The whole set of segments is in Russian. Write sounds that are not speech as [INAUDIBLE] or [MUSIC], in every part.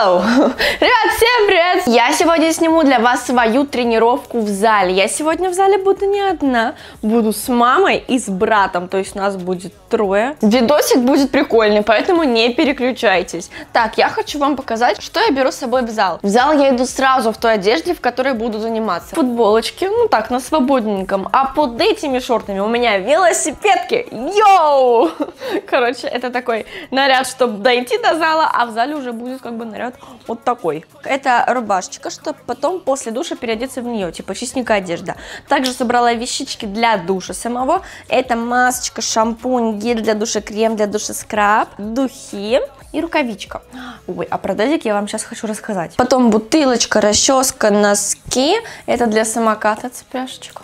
Hello! [LAUGHS] Ребят, всем привет! Я сегодня сниму для вас свою тренировку в зале. Я сегодня в зале буду не одна, буду с мамой и с братом, то есть нас будет трое. Видосик будет прикольный, поэтому не переключайтесь. Так, я хочу вам показать, что я беру с собой в зал. В зал я иду сразу в той одежде, в которой буду заниматься. Футболочки, ну так, на свободненьком. А под этими шортами у меня велосипедки. Йоу! [LAUGHS] Короче, это такой наряд, чтобы дойти до зала, а в зале уже будет как бы наряд вот такой. Это рубашечка, чтобы потом после душа переодеться в нее, типа чистенькая одежда. Также собрала вещички для душа самого. Это масочка, шампунь, гель для душа, крем для душа, скраб, духи и рукавичка. Ой, а про дедик я вам сейчас хочу рассказать. Потом бутылочка, расческа, носки. Это для самоката цепляшечка.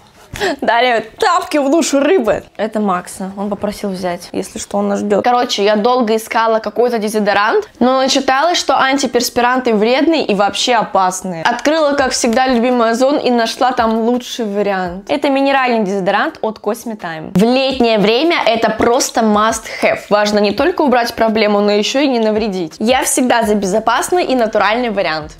Далее тапки в душу рыбы. Это Макса. Он попросил взять. Если что, он нас ждет. Короче, я долго искала какой-то дезодорант, но начиталась, что антиперспиранты вредные и вообще опасные. Открыла, как всегда, любимый Озон и нашла там лучший вариант. Это минеральный дезодорант от Cosme Time. В летнее время это просто must have. Важно не только убрать проблему, но еще и не навредить. Я всегда за безопасный и натуральный вариант.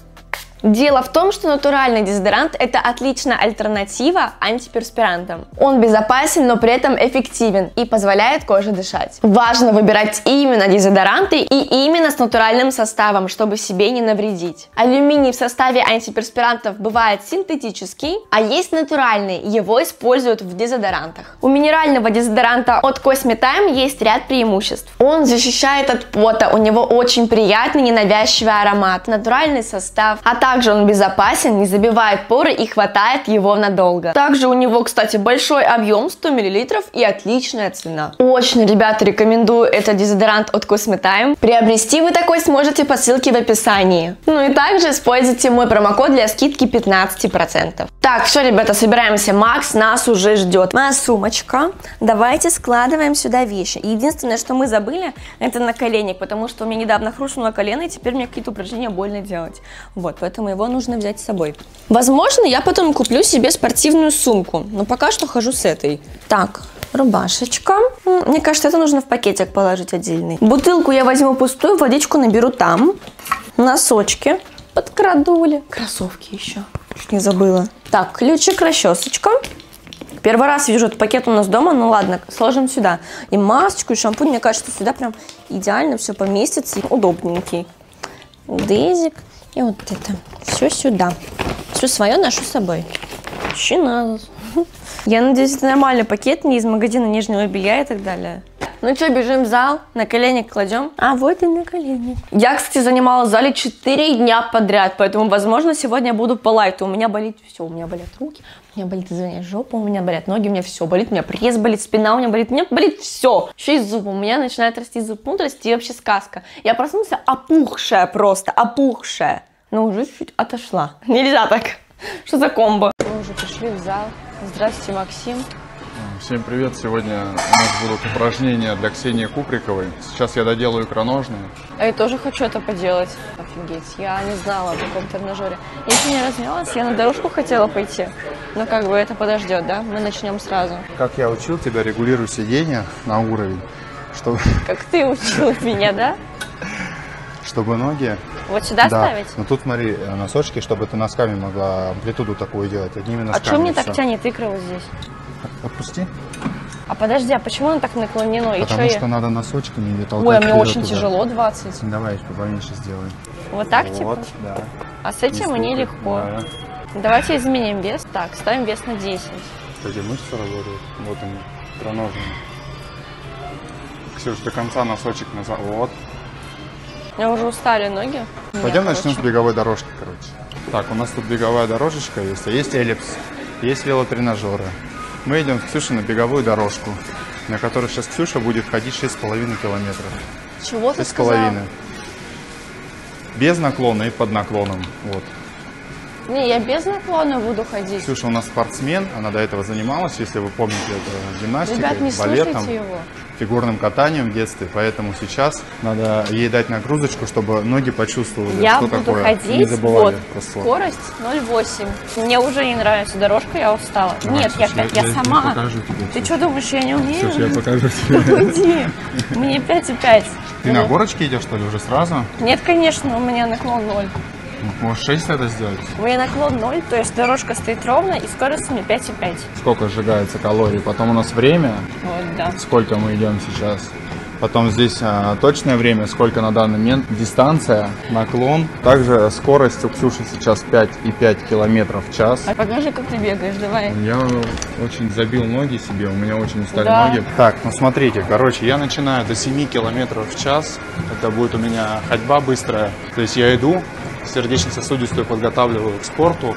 Дело в том, что натуральный дезодорант это отличная альтернатива антиперспирантам. Он безопасен, но при этом эффективен и позволяет коже дышать. Важно выбирать именно дезодоранты и именно с натуральным составом, чтобы себе не навредить. Алюминий в составе антиперспирантов бывает синтетический, а есть натуральный, его используют в дезодорантах. У минерального дезодоранта от Cosme Time есть ряд преимуществ. Он защищает от пота, у него очень приятный ненавязчивый аромат, натуральный состав, а также также он безопасен, не забивает поры и хватает его надолго. Также у него, кстати, большой объем 100 мл и отличная цена. Очень, ребята, рекомендую этот дезодорант от Cosme Time. Приобрести вы такой сможете по ссылке в описании. Ну и также используйте мой промокод для скидки 15%. Так, все, ребята, собираемся. Макс нас уже ждет. Моя сумочка. Давайте складываем сюда вещи. Единственное, что мы забыли, это наколенник, потому что у меня недавно хрустнуло колено, и теперь мне какие-то упражнения больно делать. Вот, поэтому поэтому его нужно взять с собой. Возможно, я потом куплю себе спортивную сумку, но пока что хожу с этой. Так, рубашечка. Мне кажется, это нужно в пакетик положить отдельный. Бутылку я возьму пустую, водичку наберу там. Носочки подкрадули. Кроссовки еще. Чуть не забыла. Так, ключик, расчесочка. Первый раз вижу этот пакет у нас дома, ну ладно, сложим сюда. И масочку, и шампунь, мне кажется, сюда прям идеально все поместится. Удобненький. Дезик. И вот это. Все сюда. Все свое ношу с собой. Щина. Я надеюсь, это нормальный пакет, не из магазина нижнего белья и так далее. Ну что, бежим в зал, на коленник кладем. А вот и на коленник. Я, кстати, занималась в зале 4 дня подряд, поэтому, возможно, сегодня я буду по лайту. У меня болит все, у меня болят руки, у меня болит, извиняюсь, жопа, у меня болят ноги, у меня все болит, у меня пресс болит, спина у меня болит, у меня болит все. Еще и зуб, у меня начинает расти зуб, ну, расти вообще сказка. Я проснулся опухшая просто, опухшая но уже чуть отошла. [LAUGHS] Нельзя так. Что за комбо? Мы уже пришли в зал. Здравствуйте, Максим. Всем привет! Сегодня у нас будут упражнения для Ксении Куприковой. Сейчас я доделаю икроножные. А я тоже хочу это поделать. Офигеть, я не знала о таком тренажере. Я еще не размялась, я на дорожку хотела пойти. Но как бы это подождет, да? Мы начнем сразу. Как я учил тебя, регулируй сиденье на уровень. Чтобы... [LAUGHS] Как ты учил [LAUGHS] меня, да? Чтобы ноги вот сюда да. ставить? Ну тут смотри, э, носочки, чтобы ты носками могла амплитуду такую делать, одними носками. А что мне так тянет икры вот здесь? Отпусти. А подожди, а почему оно так наклонено? Потому И что, я... надо носочками не толкать Ой, а мне очень туда. тяжело 20. Давай, поменьше сделай. Вот так вот, типа? да. А с этим мне легко. Да. Давайте изменим вес. Так, ставим вес на 10. Кстати, мышцы работают. Вот они, проножные. Ксюш, до конца носочек назад. Вот, у меня уже устали ноги. Пойдем начнем с беговой дорожки, короче. Так, у нас тут беговая дорожечка есть, а есть эллипс, есть велотренажеры. Мы идем с Ксюшей на беговую дорожку, на которой сейчас Ксюша будет ходить 6,5 километров. Чего ты сказал? Без наклона и под наклоном. Вот. Не, я без наклона буду ходить. Ксюша у нас спортсмен, она до этого занималась, если вы помните, это гимнастикой, Ребят, не балетом. слушайте его. Фигурным катанием в детстве, поэтому сейчас надо ей дать нагрузочку, чтобы ноги почувствовали, Я что буду такое. ходить, Не забывали вот, скорость 0,8. Мне уже не нравится дорожка, я устала. Нет, я, я, я- я сама. покажу тебе, Ты что думаешь, я не умею? Ксюш, я покажу [LAUGHS] тебе. Уйди. Мне 5,5. Ты на горочке идешь, что ли, уже сразу? Нет, конечно, у меня наклон 0. Можешь 6 это сделать? У меня наклон 0, то есть дорожка стоит ровно, и скорость у меня 5,5. Сколько сжигается калорий? Потом у нас время, Вот, да. сколько мы идем сейчас. Потом здесь а, точное время, сколько на данный момент, дистанция, наклон. Также скорость у Ксюши сейчас 5,5 километров в час. А покажи, как ты бегаешь, давай. Я очень забил ноги себе, у меня очень устали Да. ноги. Так, ну смотрите, короче, я начинаю до 7 километров в час. Это будет у меня ходьба быстрая. То есть я иду, сердечно-сосудистую подготавливаю к спорту.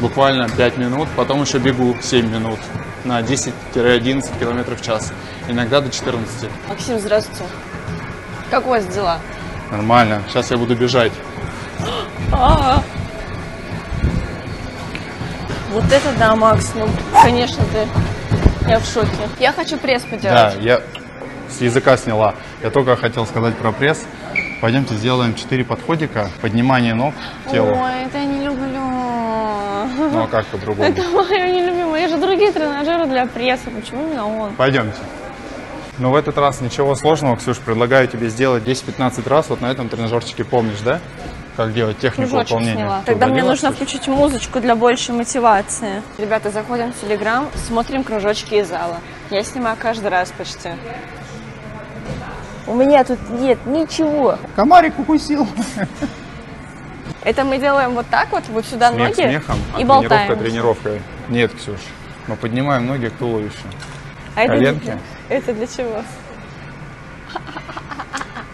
Буквально 5 минут, потом еще бегу 7 минут на 10-11 километров в час. Иногда до 14. Максим, здравствуйте. Как у вас дела? Нормально, сейчас я буду бежать. А. Вот это да, Макс, ну, конечно, ты. Я в шоке. Я хочу пресс Да, поделать. я с языка сняла. Я только хотел сказать про пресс. Пойдемте сделаем 4 подходика, поднимание ног к телу. Ой, это я не люблю. Ну а как по-другому? Это мое нелюбимое. Есть же другие тренажеры для пресса. Почему именно он? Пойдемте. Но в этот раз ничего сложного, Ксюш, предлагаю тебе сделать 10-15 раз вот на этом тренажерчике, помнишь, да? Как делать технику Кружочек выполнения. сняла. Тогда мне нужно Ксюш? включить музычку для большей мотивации. Ребята, заходим в Телеграм, смотрим кружочки из зала. Я снимаю каждый раз почти. У меня тут нет ничего. Комарик укусил. Это мы делаем вот так вот, вот сюда Смех ноги смехом, а и тренировка болтаем. тренировкой. Нет, Ксюш, мы поднимаем ноги к туловищу. А это коленки. для- Это для чего?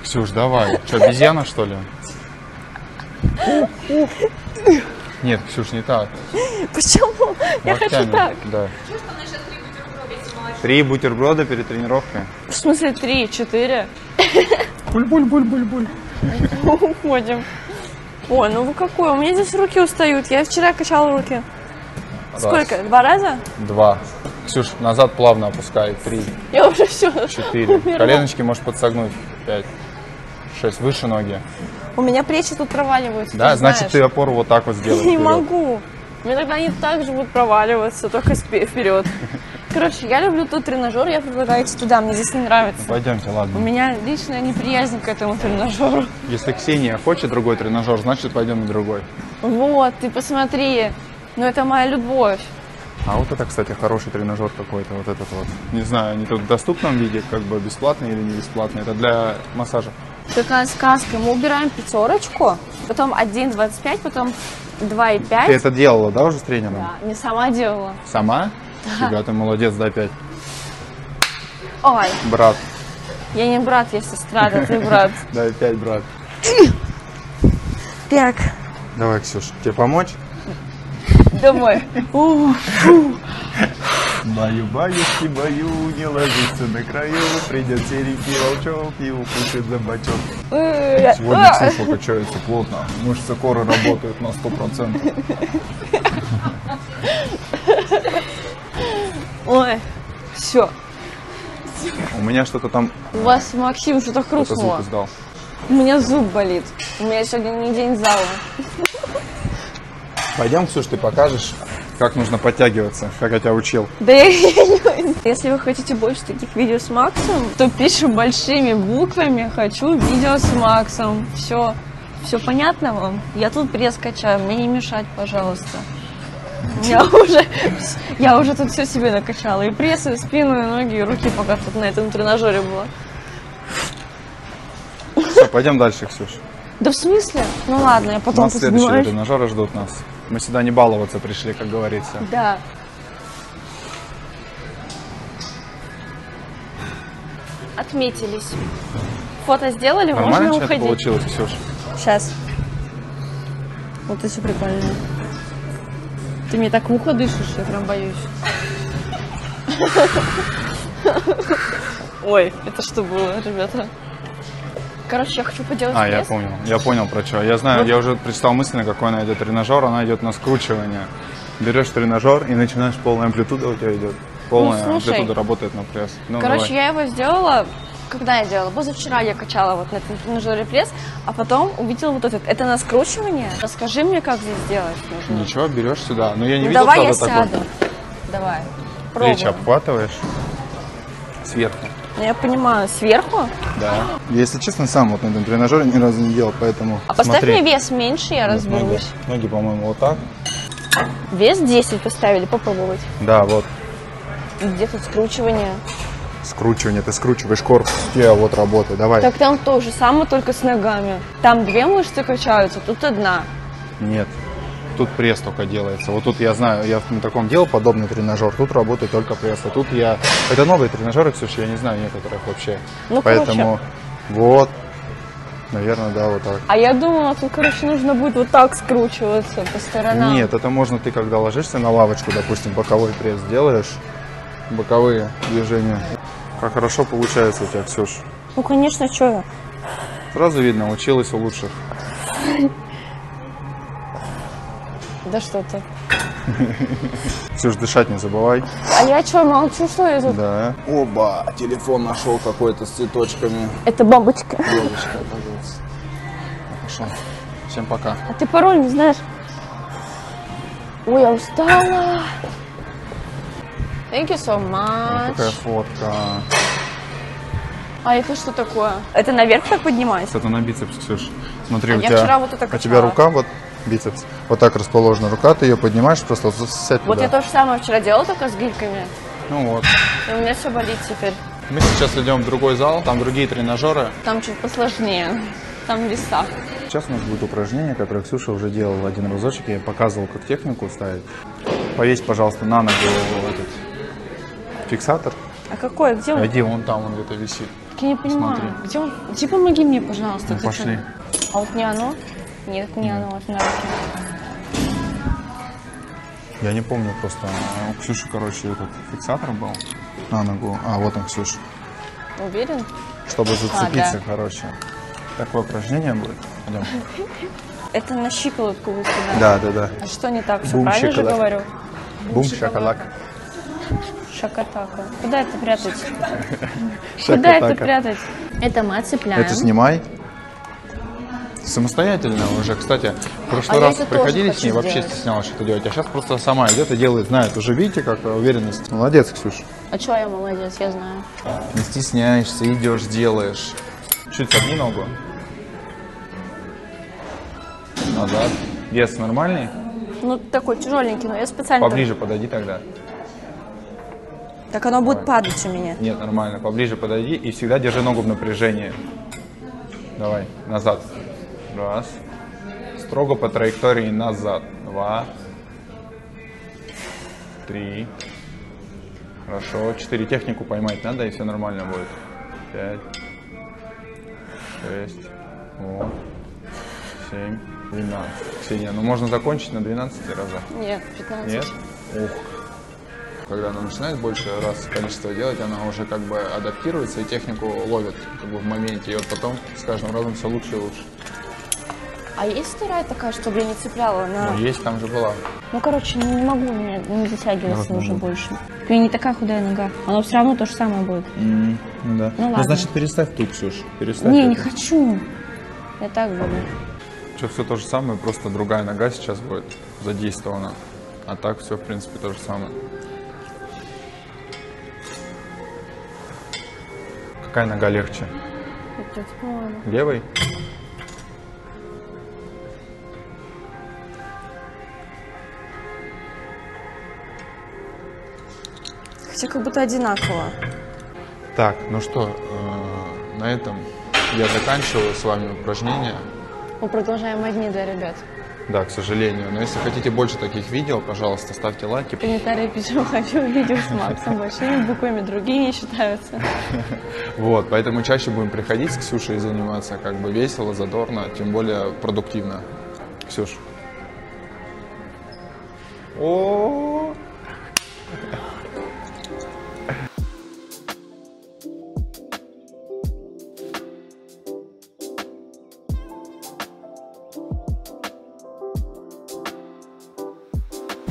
Ксюш, давай. Что, обезьяна, что ли? Нет, Ксюш, не так. Почему? Я хочу Локтями, так. Да. Три бутерброда перед тренировкой. В смысле три, четыре? Буль-буль-буль-буль-буль. Уходим. Ой, ну вы какой? У меня здесь руки устают. Я вчера качала руки. Сколько? Два раза? Два. Ксюш, назад плавно опускай. Три, Я уже все. четыре. Коленочки можешь подсогнуть. Пять, шесть. Выше ноги. У меня плечи тут проваливаются. Да, ты значит, знаешь. ты опору вот так вот [LAUGHS] сделай. Не вперед. могу. Мне тогда они так же будут проваливаться, только вперед. Короче, я люблю тот тренажер, я предлагаю идти туда, мне здесь не нравится. Пойдемте, У ладно. меня личная неприязнь к этому тренажеру. Если Ксения хочет другой тренажер, значит пойдем на другой. Вот, ты посмотри. Ну это моя любовь. А вот это, кстати, хороший тренажер какой-то, вот этот вот. Не знаю, они тут в доступном виде, как бы бесплатный или не бесплатный. Это для массажа. Какая сказка. Мы убираем пятерочку, потом 1,25, потом 2,5. Ты это делала, да, уже с тренером? Да, не сама делала. Сама? Фига, ты молодец, дай пять. Ой, Брат, я не брат, я сестра, да ты брат. [LAUGHS] дай пять, брат. Так, Давай, Ксюш, тебе помочь? домой. У, Баю, не ложится на краю, придет серенький волчок и укусит за бочок. э, Сегодня а. Ксюша качается плотно, мышцы коры работают на 100%. [LAUGHS] Ой, все. У меня что-то там, У вас, Максим, что-то хрустнуло. издал. У меня зуб болит. У меня сегодня не день зала. Пойдем, Ксюш, ты покажешь, как нужно подтягиваться, как я тебя учил. Да я, Если вы хотите больше таких видео с Максом, то пишем большими буквами «Хочу видео с Максом». Все. Все понятно вам? Я тут пресс качаю, мне не мешать, пожалуйста. Я уже, я уже тут все себе накачала. И пресс, и спину, и ноги, и руки, пока тут на этом тренажере было. Все, пойдем дальше, Ксюш. Да в смысле? Ну ладно, я У потом нас следующие тренажеры ждут нас. Мы сюда не баловаться пришли, как говорится. Да. Отметились. Фото сделали, Нормально можно уходить. получилось, Ксюш? Сейчас. Вот это все прикольно. Ты мне так в ухо дышишь, я прям боюсь. Ой, это что было, ребята? Короче, я хочу поделать А, я пресс. понял. Я понял про что. Я знаю, я уже представил мысленно, какой она идет тренажер. Она идет на скручивание. Берешь тренажер и начинаешь полная амплитуда у тебя идет. полная Ну, слушай. амплитуда работает на пресс. Ну, Короче, давай. я его сделала, когда я делала? Позавчера я качала вот на этом тренажере пресс, а потом увидела вот этот. Это на скручивание? Расскажи мне, как здесь делать нужно. Ничего, берешь сюда. Но я не Ну, видел, давай я такой. сяду. Давай. Плечи Пробуем. обхватываешь сверху. Ну, Я понимаю, сверху. Да. Если честно, сам вот на этом тренажере ни разу не делал, поэтому А поставь смотри. мне вес меньше, я разберусь. Ноги, ноги, по-моему, вот так. Вес 10 поставили, попробовать. Да, вот. И Где тут скручивание? Скручивание, ты скручиваешь корпус, у тебя вот работает. Давай. Так там то же самое, только с ногами. Там две мышцы качаются, тут одна. Нет. Тут пресс только делается. Вот тут я знаю, я на таком делал подобный тренажер. Тут работает только пресс. А тут я... Это новые тренажеры, Ксюша, я не знаю некоторых вообще. Ну, Поэтому вот, наверное, да, вот так. А я думала, тут, короче, нужно будет вот так скручиваться по сторонам. Нет, это можно ты, когда ложишься на лавочку, допустим, боковой пресс делаешь, боковые движения. Как хорошо получается у тебя, Ксюш. Ну, конечно, что я? Сразу видно, училась у лучших. Да что ты. Ксюш, дышать не забывай. А я что, молчу, что я тут? Да. Оба, телефон нашел какой-то с цветочками. Это бабочка. Девочка, пожалуйста. Хорошо. Всем пока. А ты пароль не знаешь? Ой, я устала. Thank you so Вот much. такая фотка. А это что такое? Это наверх так поднимается? Это на бицепс, Ксюш. Смотри, А у я тебя, вчера вот это у тебя качала. рука вот бицепс. Вот так расположена рука, ты ее поднимаешь, просто вот сядь Вот туда. я то же самое вчера делала, только с гирьками. Ну вот. И у меня все болит теперь. Мы сейчас идем в другой зал, там другие тренажеры. Там чуть посложнее. Там веса. Сейчас у нас будет упражнение, которое Ксюша уже делала один разочек. Я показывал, как технику ставить. Повесь, пожалуйста, на ногу этот фиксатор. А какой? Где он? Иди, вон там он где-то висит. Так Я не понимаю. Смотри. Где он? Иди помоги мне, пожалуйста. Ну, пошли. чё? А вот не оно? Нет, не оно, вот на руке. Я не помню просто. а У Ксюши, короче, этот фиксатор был на ногу. А, вот он, Ксюша. Уверен? Чтобы зацепиться, да. короче. Такое упражнение будет. Пойдем. [LAUGHS] Это на щиколотку вы сюда. Да, да, да. А что не так? Все правильно же говорю? Бум, шоколад. Шакатака. Куда это прятать? [LAUGHS] Куда это прятать? Это мы отцепляем. Это снимай. Самостоятельно уже, кстати, в прошлый А раз приходили с ней, хочу вообще сделать. стеснялась что-то делать, а сейчас просто сама идет и делает, знает, уже видите, как уверенность. Молодец, Ксюш. А что я молодец, я знаю. Не стесняешься, идешь, делаешь. Чуть согни ногу. Назад. Вес нормальный? Ну, такой тяжеленький, но я специально... Поближе подойди тогда. Так оно будет падать у меня. Нет, нормально. Поближе подойди и всегда держи ногу в напряжении. Давай, назад. Раз. Строго по траектории назад. Два. Три. Хорошо. Четыре. Технику поймать надо, и все нормально будет. Пять. Шесть. Вот. Семь. Двенадцать. Ксения, ну можно закончить на 12 разах. Нет, 15. Нет? Ух. Когда она начинает больше раз количество делать, она уже как бы адаптируется и технику ловит как бы в моменте. И вот потом с каждым разом все лучше и лучше. А есть вторая такая, чтобы я не цепляла на... Ну, есть, там же была. Ну, короче, не, не могу, меня не затягивается Ну, уже ну. больше. У меня не такая худая нога. Оно все равно то же самое будет. М, да. Ну, ладно. значит, переставь ту, Ксюш. Переставь не, не эту. хочу. Я так буду. Что, все то же самое, просто другая нога сейчас будет задействована. А так все, в принципе, то же самое. Какая нога легче? Левой? Хотя как будто одинаково. Так, ну что, э, на этом я заканчиваю с вами упражнения. Мы продолжаем одни для ребят. Да, к сожалению. Но если хотите больше таких видео, пожалуйста, ставьте лайки. Комментарии пишу, [LAUGHS] хочу видео с Максом большими буквами, другие не считаются. [LAUGHS] Вот, поэтому чаще будем приходить с Ксюшей и заниматься как бы весело, задорно, тем более продуктивно. Ксюш. О,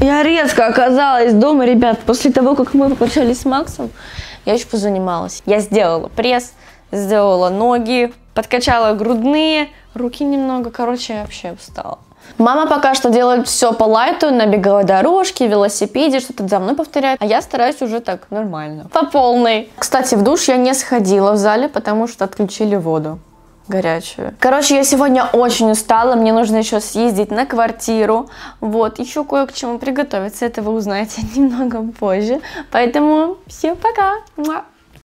Я резко оказалась дома, ребят, после того, как мы попрощались с Максом, я еще позанималась. Я сделала пресс, сделала ноги, подкачала грудные, руки немного, короче, я вообще устала. Мама пока что делает все по лайту, на беговой дорожке, велосипеде, что-то за мной повторяет. А я стараюсь уже так нормально, по полной. Кстати, в душ я не сходила в зале, потому что отключили воду горячую. Короче, я сегодня очень устала, мне нужно еще съездить на квартиру, вот, еще кое к чему приготовиться, это вы узнаете [LAUGHS] немного позже, поэтому всем пока!